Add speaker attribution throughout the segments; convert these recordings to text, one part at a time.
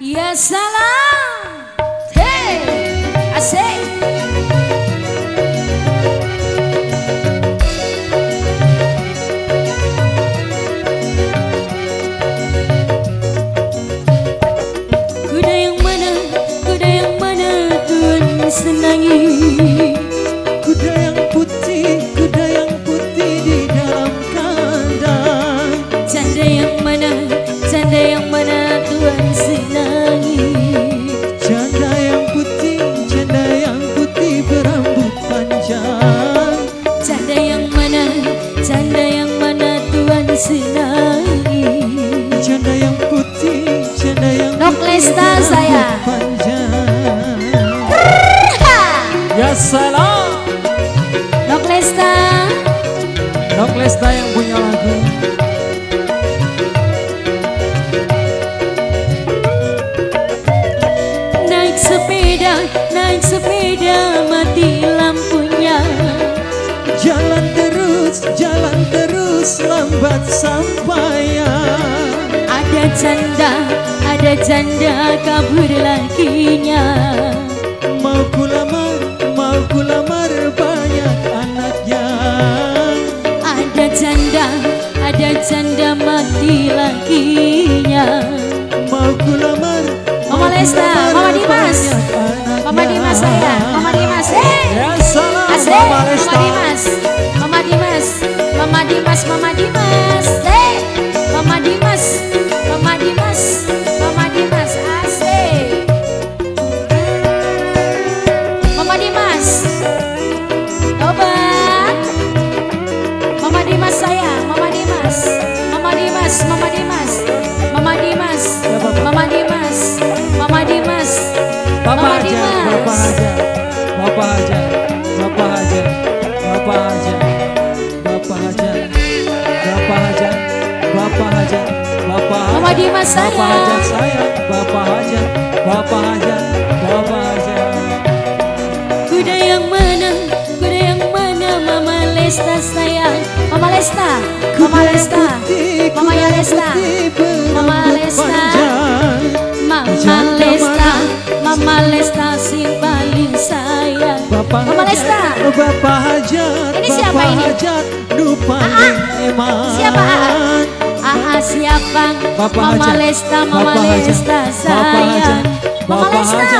Speaker 1: Ya salam. Hey, asik. Kuda yang mana, kuda yang mana Tuhan senangi
Speaker 2: Kuda yang putih, kuda yang putih di dalam kandang
Speaker 1: Janda yang mana, janda yang mana Tuhan senangi
Speaker 2: Janda yang putih, janda yang putih berambut panjang.
Speaker 1: Janda yang mana, janda yang mana Tuhan senangi?
Speaker 2: Janda yang putih, janda yang
Speaker 1: Nok
Speaker 2: putih
Speaker 1: Lesta
Speaker 2: berambut
Speaker 1: saya.
Speaker 2: panjang.
Speaker 3: Ya salam
Speaker 1: Nok Lesta
Speaker 3: Nok Lesta yang punya lagu
Speaker 1: naik sepeda mati lampunya.
Speaker 2: Jalan terus, jalan terus lambat sampainya.
Speaker 1: Ada janda, ada janda kabur lakinya.
Speaker 2: Mau ku lamar, mau ku lamar banyak anaknya.
Speaker 1: Ada janda, ada janda mati lakinya.
Speaker 2: Mau ku lamar,
Speaker 1: Mama Lesta, Mama Dimas. Mama Dimas saya, Mama. Dimas!
Speaker 3: Ya salam
Speaker 1: Asik,
Speaker 3: Mama
Speaker 1: Dimas, Mama Dimas, Mama Dimas, Mama Dimas, hey! Mama Dimas, Mama Dimas, Mama Dimas, asik. Mama Dimas, obat. Mama Dimas saya, Mama Dimas, Mama Dimas, Mama Dimas, Mama Dimas
Speaker 3: Bapak aja
Speaker 1: saya
Speaker 3: Bapak aja Bapak aja Bapak aja
Speaker 1: Kuda yang mana, kuda yang mana Mama Lesta sayang Mama Lesta, Mama Lesta Mama Lesta. Mama Lesta. Mama Lesta? Mama Lesta si paling sayang
Speaker 2: Bapak
Speaker 1: Mama Lesta.
Speaker 2: Bapak hajat,
Speaker 1: Ini siapa ini?
Speaker 2: hajat, nu paling eman.
Speaker 1: Siapa, Siapa?
Speaker 3: Bapak
Speaker 1: Mama
Speaker 3: Hajat.
Speaker 1: Lesta, Mama
Speaker 3: Bapak.
Speaker 1: Lesta sayang. Mama Lesta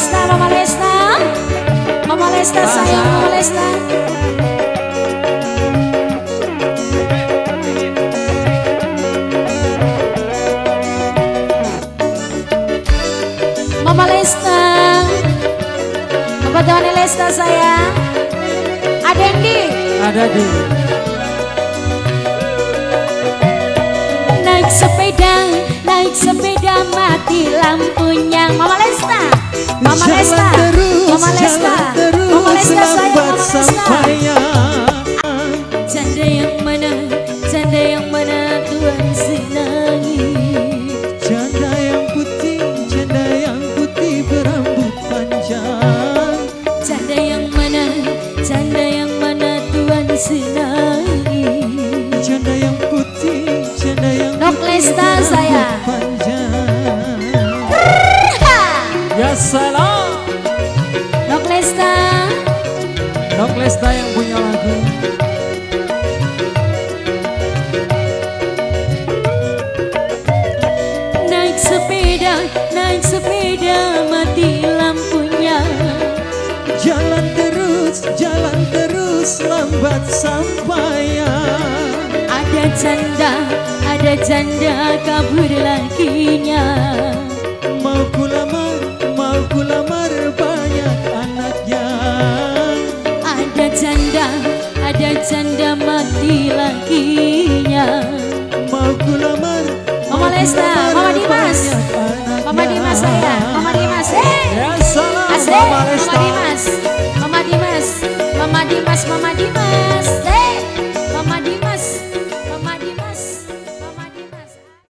Speaker 1: Lesta Mama Lesta Mama Lesta sayang Mama Lesta Mama Lesta Bapak Tuhan Lesta sayang Adendi
Speaker 3: Ada di?
Speaker 1: Naik sepeda, naik sepeda mati lampunya. Mama Lesta Mama Lesta Mama Lesta Mama Lesta Lesta
Speaker 2: sampainya.
Speaker 1: Janda yang mana, janda yang mana Tuhan senangi
Speaker 2: Janda yang putih, janda yang putih berambut panjang.
Speaker 1: Janda yang mana, janda yang mana Tuhan senangi
Speaker 2: Janda yang putih, janda yang
Speaker 1: Nok
Speaker 2: putih
Speaker 1: Lesta saya.
Speaker 2: panjang.
Speaker 3: Ya salam
Speaker 1: Lesta
Speaker 3: yang punya lagu.
Speaker 1: Naik sepeda, naik sepeda mati lampunya.
Speaker 2: Jalan terus, jalan terus lambat sampainya.
Speaker 1: Ada janda, ada janda kabur lakinya janda mati lakinya
Speaker 2: Mau ku lamar,
Speaker 1: Mama Lesta, Mama Dimas. Mama Dimas saya, Mama Dimas. Hey!
Speaker 3: Ya Lesta.
Speaker 1: Mama Dimas, Mama Dimas, Mama Dimas, Mama Dimas. Hey.